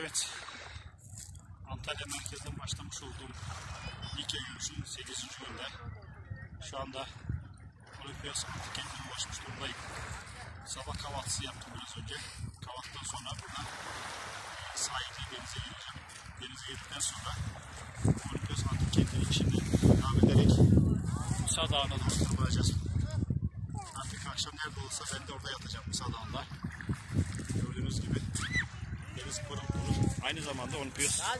Evet. Antalya merkezden başlamış olduğum ilk yürüyüşün 8. günde şu anda Olimpiyat Antik kentine ulaşmış durumdayım. Sabah kahvaltısı yaptım biraz önce. Kahvaltıdan sonra buradan e, sahilde denize gireceğim. Denize girdikten sonra Olimpiyat Antik kentinin içinde devam ederek Musa Dağı'na doğru tırmanacağız. Artık akşam nerede olursa ben de orada yatacağım Musa Dağı'nda. Gördüğünüz gibi deniz pırıl. aynı zamanda onu piyasaya